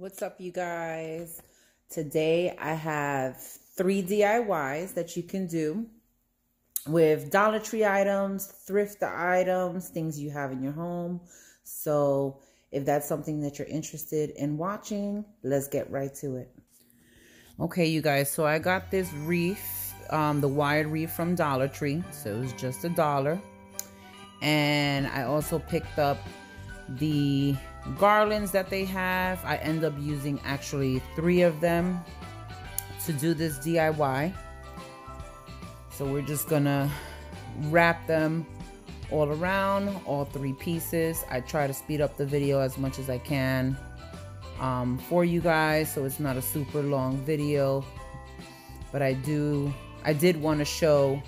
What's up, you guys? Today I have three DIYs that you can do with Dollar Tree items, thrift items, things you have in your home. So, if that's something that you're interested in watching, let's get right to it. Okay, you guys, so I got this wreath, um, the wired wreath from Dollar Tree. So, it was just a dollar. And I also picked up the garlands that they have. I end up using actually three of them to do this DIY. So we're just gonna wrap them all around, all three pieces. I try to speed up the video as much as I can um, for you guys so it's not a super long video. But I do, I did want to show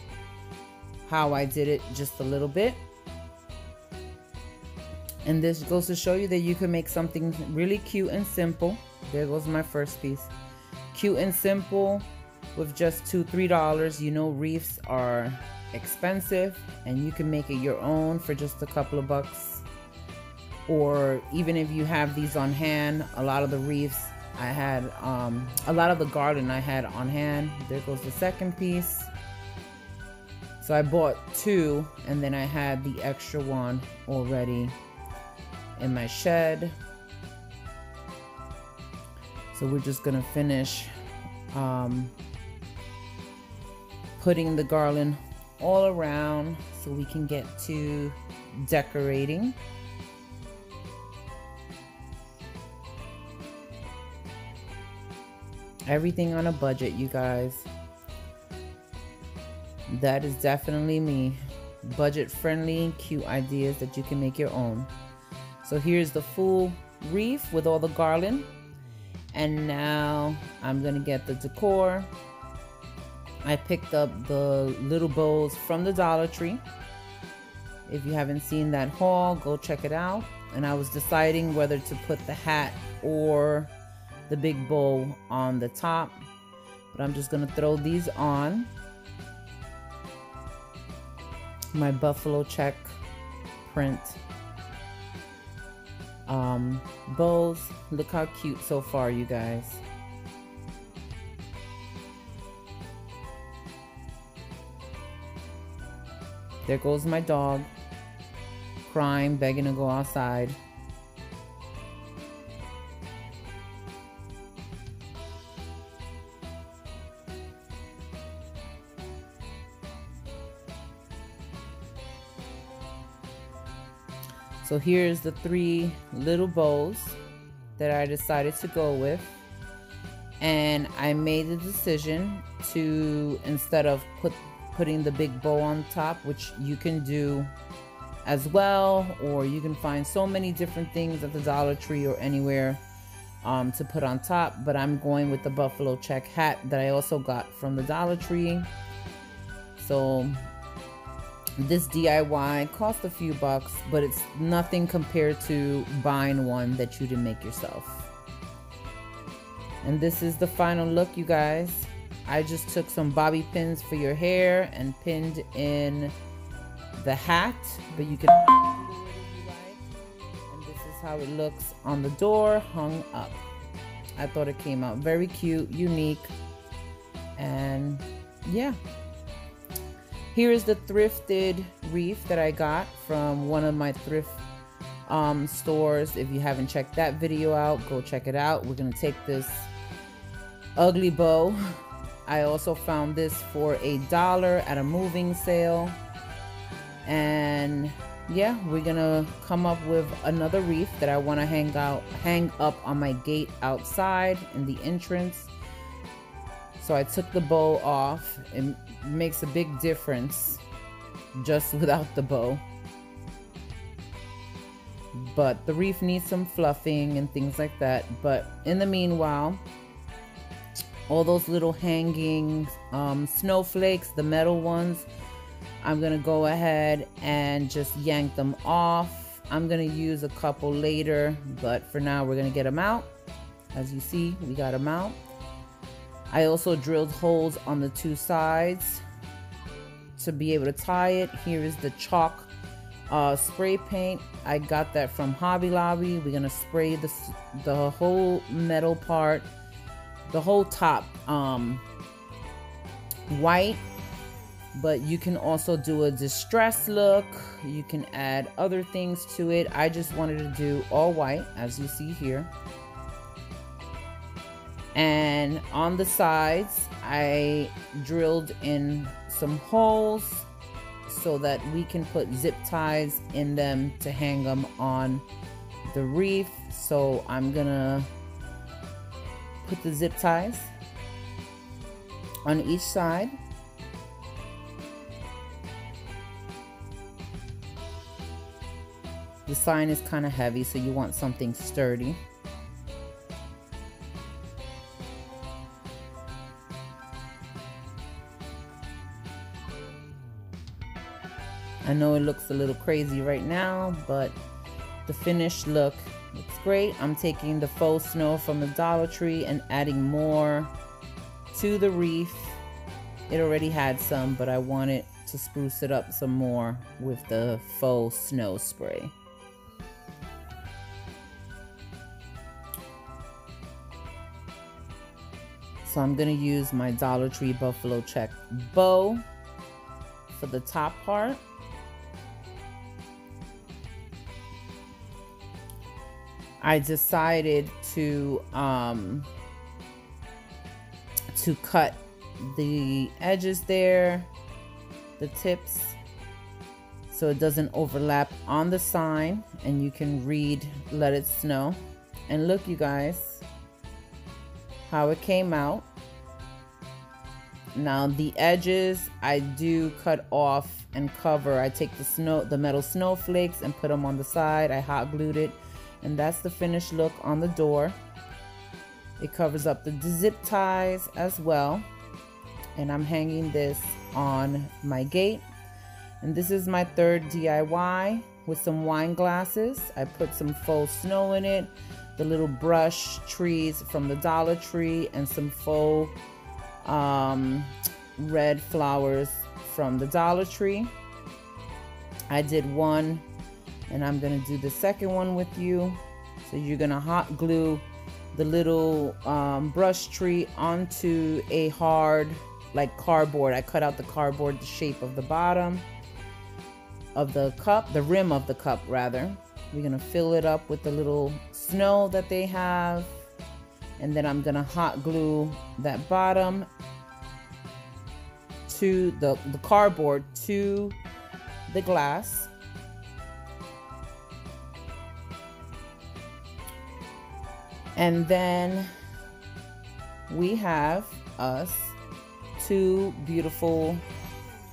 how I did it just a little bit. And this goes to show you that you can make something really cute and simple. There goes my first piece. Cute and simple with just two, three dollars. You know reefs are expensive and you can make it your own for just a couple of bucks. Or even if you have these on hand, a lot of the reefs I had, um, a lot of the garden I had on hand. There goes the second piece. So I bought two and then I had the extra one already in my shed. So we're just gonna finish um, putting the garland all around so we can get to decorating. Everything on a budget, you guys. That is definitely me. Budget friendly, cute ideas that you can make your own. So here's the full wreath with all the garland. And now I'm gonna get the decor. I picked up the little bows from the Dollar Tree. If you haven't seen that haul, go check it out. And I was deciding whether to put the hat or the big bow on the top. But I'm just gonna throw these on. My buffalo check print um, bows. Look how cute so far, you guys. There goes my dog, crying, begging to go outside. So here's the three little bows that I decided to go with. And I made the decision to, instead of put putting the big bow on top, which you can do as well, or you can find so many different things at the Dollar Tree or anywhere um, to put on top. But I'm going with the buffalo check hat that I also got from the Dollar Tree. So this DIY cost a few bucks, but it's nothing compared to buying one that you didn't make yourself. And this is the final look, you guys. I just took some bobby pins for your hair and pinned in the hat, but you can and this is how it looks on the door hung up. I thought it came out very cute, unique, and yeah. Here is the thrifted wreath that I got from one of my thrift um, stores. If you haven't checked that video out, go check it out. We're going to take this ugly bow. I also found this for a dollar at a moving sale. And yeah, we're going to come up with another wreath that I want to hang out, hang up on my gate outside in the entrance. So I took the bow off. It makes a big difference just without the bow. But the reef needs some fluffing and things like that. But in the meanwhile, all those little hanging um, snowflakes, the metal ones, I'm going to go ahead and just yank them off. I'm going to use a couple later, but for now we're going to get them out. As you see, we got them out. I also drilled holes on the two sides to be able to tie it. Here is the chalk uh, spray paint. I got that from Hobby Lobby. We're gonna spray the the whole metal part, the whole top um, white. But you can also do a distress look. You can add other things to it. I just wanted to do all white, as you see here. And on the sides, I drilled in some holes so that we can put zip ties in them to hang them on the reef. So I'm gonna put the zip ties on each side. The sign is kind of heavy, so you want something sturdy. I know it looks a little crazy right now, but the finished look looks great. I'm taking the faux snow from the Dollar Tree and adding more to the reef. It already had some, but I wanted to spruce it up some more with the faux snow spray. So I'm to use my Dollar Tree Buffalo Check bow for the top part. I decided to um, to cut the edges there, the tips, so it doesn't overlap on the sign and you can read let it snow. And look you guys how it came out. Now the edges I do cut off and cover. I take the snow the metal snowflakes and put them on the side. I hot glued it and that's the finished look on the door. It covers up the zip ties as well. And I'm hanging this on my gate. And this is my third DIY with some wine glasses. I put some faux snow in it the little brush trees from the Dollar Tree and some faux um, red flowers from the Dollar Tree. I did one and I'm gonna do the second one with you. So you're gonna hot glue the little um, brush tree onto a hard like cardboard. I cut out the cardboard the shape of the bottom of the cup the rim of the cup rather. We're gonna fill it up with the little snow that they have. And then I'm gonna hot glue that bottom to the, the cardboard to the glass And then we have us two beautiful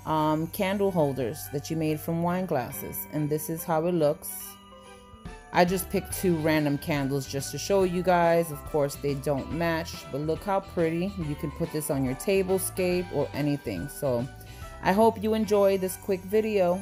um, candle holders that you made from wine glasses. And this is how it looks. I just picked two random candles just to show you guys. Of course, they don't match, but look how pretty. You can put this on your tablescape or anything. So I hope you enjoy this quick video.